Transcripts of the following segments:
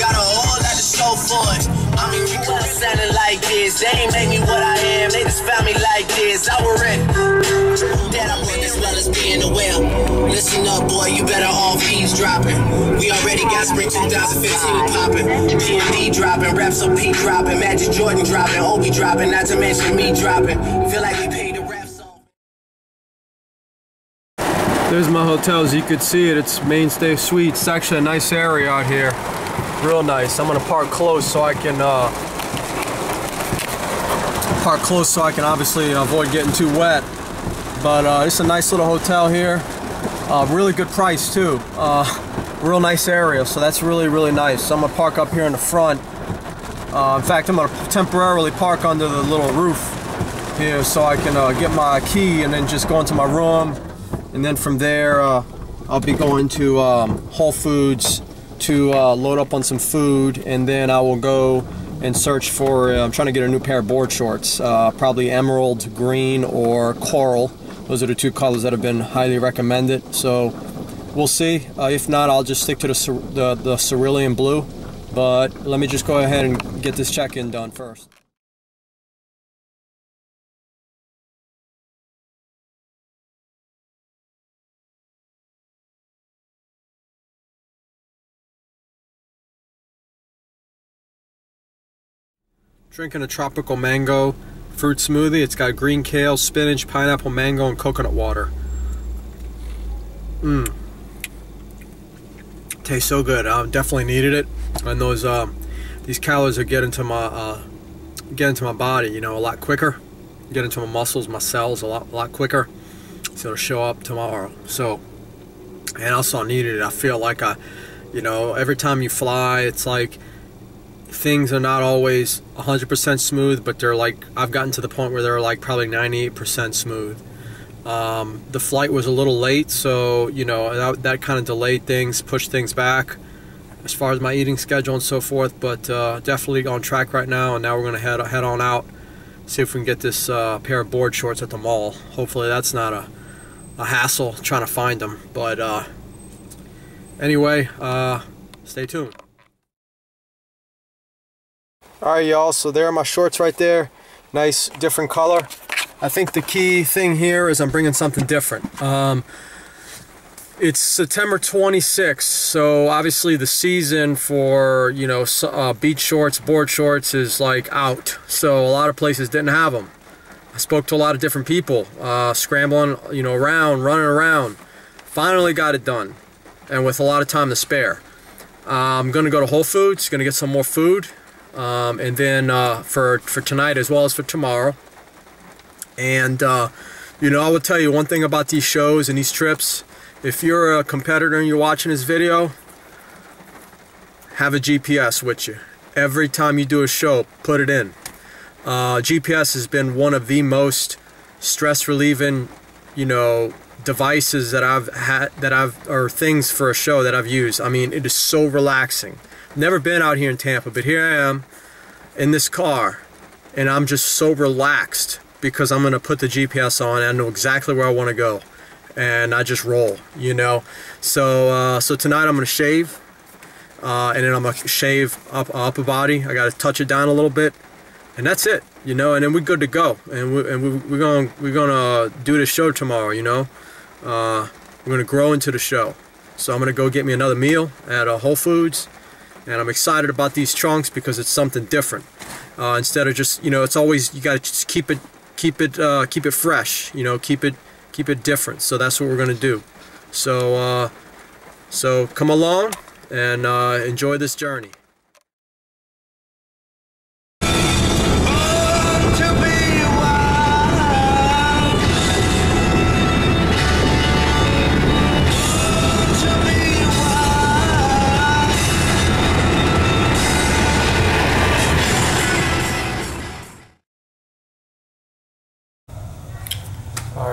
got a whole lot to show for it. I mean, sounding like this. They ain't make me what I am. They just found me like this. I ready. That I as well as being. Listen up, boy, you better. We already got spring 2015 popping. PND dropping, dropping, Magic Jordan dropping, Obi dropping, not to mention me dropping. Feel like we paid the rap. There's my hotel, as you could see it, it's Mainstay Suites. It's actually a nice area out here. Real nice. I'm gonna park close so I can uh, park close so I can obviously avoid getting too wet. But uh, it's a nice little hotel here. Uh, really good price too. Uh, real nice area, so that's really, really nice. So I'm gonna park up here in the front. Uh, in fact, I'm gonna temporarily park under the little roof here so I can uh, get my key and then just go into my room. And then from there, uh, I'll be going to um, Whole Foods to uh, load up on some food, and then I will go and search for. Uh, I'm trying to get a new pair of board shorts, uh, probably emerald green or coral. Those are the two colors that have been highly recommended. So we'll see. Uh, if not, I'll just stick to the, the the cerulean blue. But let me just go ahead and get this check-in done first. Drinking a tropical mango fruit smoothie. It's got green kale, spinach, pineapple, mango, and coconut water. Mmm. Tastes so good. I definitely needed it. And those um, these calories are getting to my uh, get into my body, you know, a lot quicker. Get into my muscles, my cells a lot, a lot quicker. So it'll show up tomorrow. So, and also I needed it. I feel like I, you know, every time you fly, it's like things are not always 100% smooth, but they're like, I've gotten to the point where they're like probably 98% smooth. Um, the flight was a little late, so, you know, that, that kind of delayed things, pushed things back as far as my eating schedule and so forth, but uh, definitely on track right now, and now we're going to head, head on out, see if we can get this uh, pair of board shorts at the mall. Hopefully that's not a, a hassle trying to find them, but uh, anyway, uh, stay tuned. Alright y'all, so there are my shorts right there. Nice different color. I think the key thing here is I'm bringing something different. Um, it's September 26th, so obviously the season for, you know, uh, beach shorts, board shorts is like out. So a lot of places didn't have them. I spoke to a lot of different people, uh, scrambling, you know, around, running around. Finally got it done, and with a lot of time to spare. Uh, I'm gonna go to Whole Foods, gonna get some more food, um, and then uh, for for tonight as well as for tomorrow. And uh, you know, I will tell you one thing about these shows and these trips. If you're a competitor and you're watching this video, have a GPS with you. Every time you do a show, put it in. Uh, GPS has been one of the most stress relieving, you know, devices that I've had that I've or things for a show that I've used. I mean, it is so relaxing. Never been out here in Tampa, but here I am in this car and I'm just so relaxed because I'm going to put the GPS on and I know exactly where I want to go and I just roll, you know. So uh, so tonight I'm going to shave uh, and then I'm going to shave up upper body. I got to touch it down a little bit and that's it, you know, and then we're good to go. And, we, and we, we're going we're going to do the show tomorrow, you know. Uh, we're going to grow into the show. So I'm going to go get me another meal at uh, Whole Foods and I'm excited about these trunks because it's something different. Uh, instead of just you know, it's always you got to just keep it keep it uh, keep it fresh. You know, keep it keep it different. So that's what we're gonna do. So uh, so come along and uh, enjoy this journey.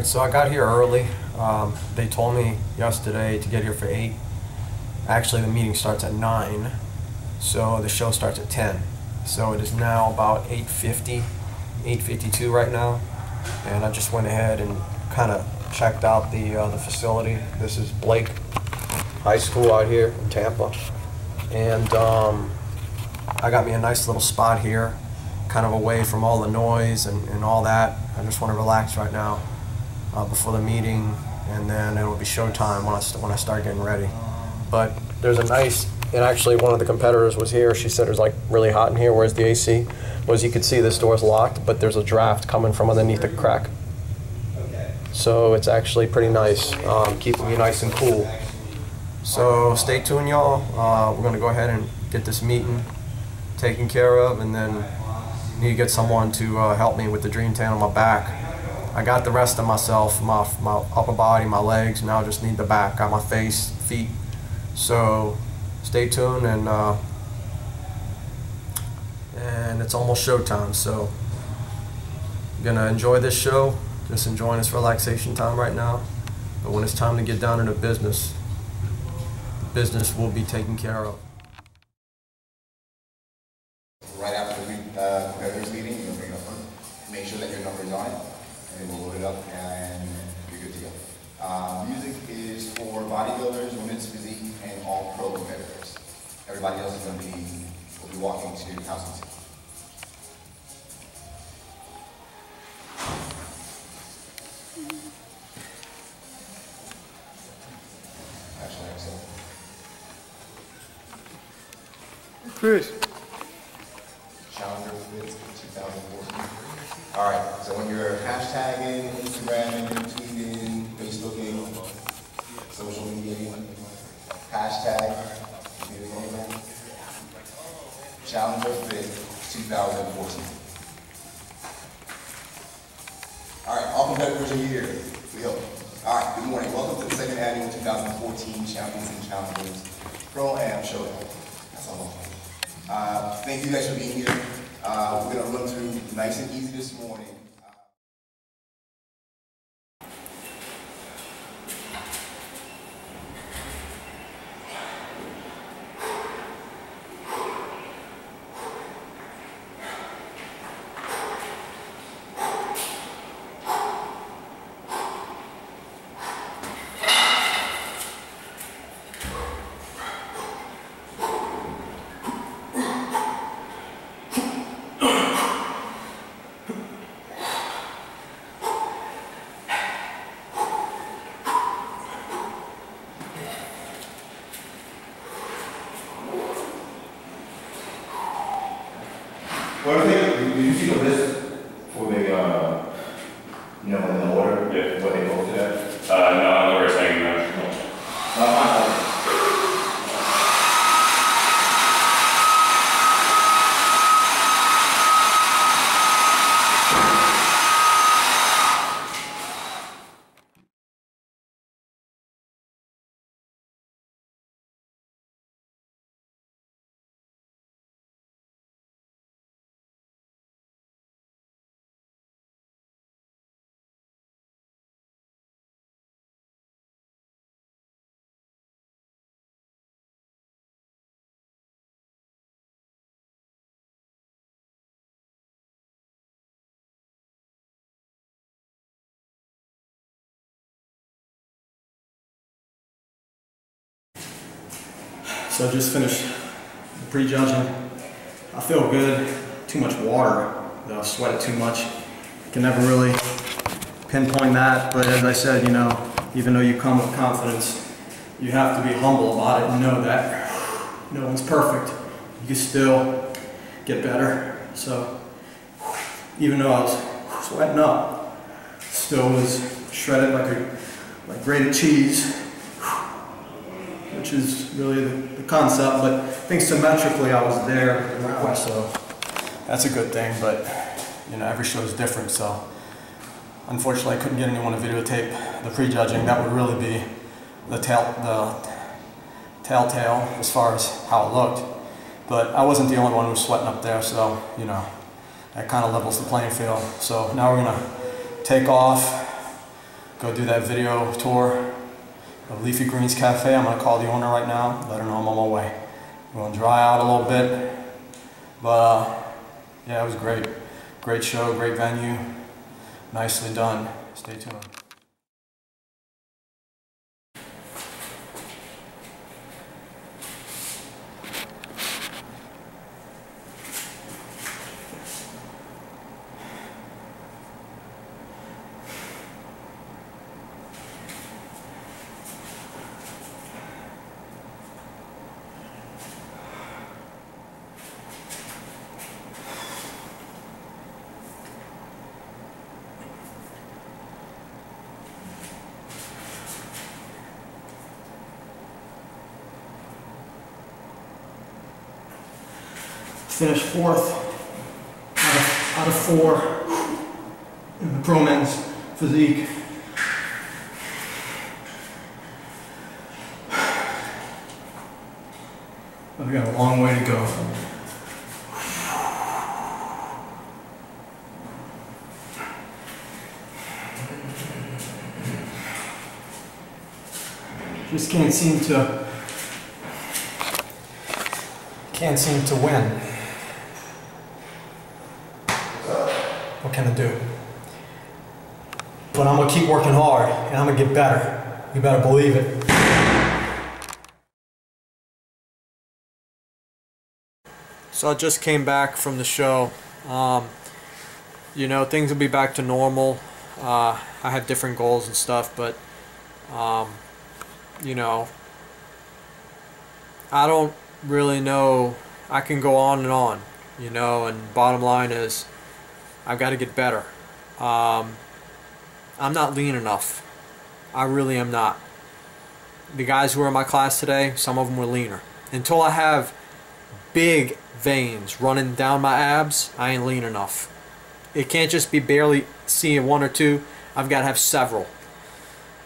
Right, so I got here early. Um, they told me yesterday to get here for 8. Actually, the meeting starts at 9, so the show starts at 10. So it is now about 8.50, 8.52 right now. And I just went ahead and kind of checked out the, uh, the facility. This is Blake High School out here in Tampa. and um, I got me a nice little spot here, kind of away from all the noise and, and all that. I just want to relax right now uh, before the meeting, and then it'll be showtime when I, st- when I start getting ready. But there's a nice, and actually one of the competitors was here. She said it was like really hot in here. Where's the AC? Was you could see this door's locked, but there's a draft coming from underneath the crack. So it's actually pretty nice, um, keeping me nice and cool. So stay tuned, y'all. Uh, we're gonna go ahead and get this meeting taken care of, and then need to get someone to uh, help me with the dream tan on my back. I got the rest of myself, my my upper body, my legs. Now I just need the back. Got my face, feet. So stay tuned, and uh, and it's almost showtime. So I'm gonna enjoy this show. Just enjoying this relaxation time right now. But when it's time to get down into business, business will be taken care of. Uh, music is for bodybuilders, women's physique, and all pro competitors. Everybody else is going to be will be walking to house excellent. Chris. Challenger Fits 2014. All right, so when you're hashtagging, Instagramming, tweeting, hashtag, do anything? Challenger Fit 2014. All right, all competitors are here. We hope. All right, good morning. Welcome to the second annual 2014 Champions and Challengers Pro Am Show. That's all. Uh, thank you guys for being here. Uh, we're gonna run through nice and easy this morning. So just finished pre-judging. I feel good. Too much water. though. I sweated too much. Can never really pinpoint that. But as I said, you know, even though you come with confidence, you have to be humble about it and know that no one's perfect. You can still get better. So even though I was sweating up, still was shredded like a like grated cheese which is really the, the concept, but I think symmetrically I was there so that's a good thing, but you know, every show is different, so unfortunately I couldn't get anyone to videotape the prejudging. That would really be the tail, the telltale as far as how it looked. But I wasn't the only one who was sweating up there, so you know, that kind of levels the playing field. So now we're gonna take off, go do that video tour of Leafy Greens Cafe. I'm gonna call the owner right now, let her know I'm on my way. We're gonna dry out a little bit, but uh, yeah, it was great. Great show, great venue, nicely done. Stay tuned. Finished fourth out of, out of four in the pro men's physique. I've got a long way to go. Just can't seem to can't seem to win. What can I do? But I'm gonna keep working hard and I'm gonna get better. You better believe it. So I just came back from the show. Um, you know, things will be back to normal. Uh, I have different goals and stuff, but um, you know, I don't really know. I can go on and on, you know, and bottom line is I've got to get better. Um, I'm not lean enough. I really am not. The guys who were in my class today, some of them were leaner. Until I have big veins running down my abs, I ain't lean enough. It can't just be barely seeing one or two. I've got to have several.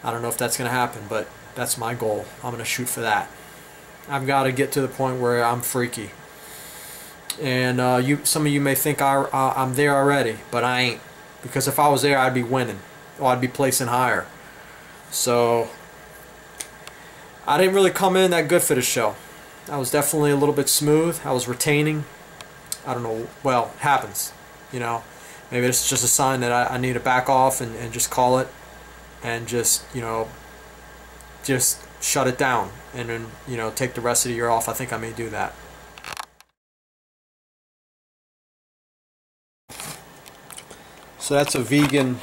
I don't know if that's going to happen, but that's my goal. I'm going to shoot for that. I've got to get to the point where I'm freaky. And uh, you, some of you may think I, uh, I'm there already, but I ain't. Because if I was there, I'd be winning. Or I'd be placing higher. So, I didn't really come in that good for the show. I was definitely a little bit smooth. I was retaining. I don't know. Well, happens. You know, maybe it's just a sign that I, I need to back off and, and just call it and just, you know, just shut it down and then, you know, take the rest of the year off. I think I may do that. So that's a vegan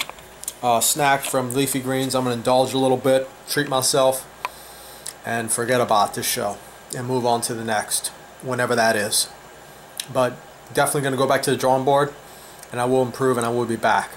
uh, snack from Leafy Greens. I'm going to indulge a little bit, treat myself, and forget about this show and move on to the next, whenever that is. But definitely going to go back to the drawing board, and I will improve and I will be back.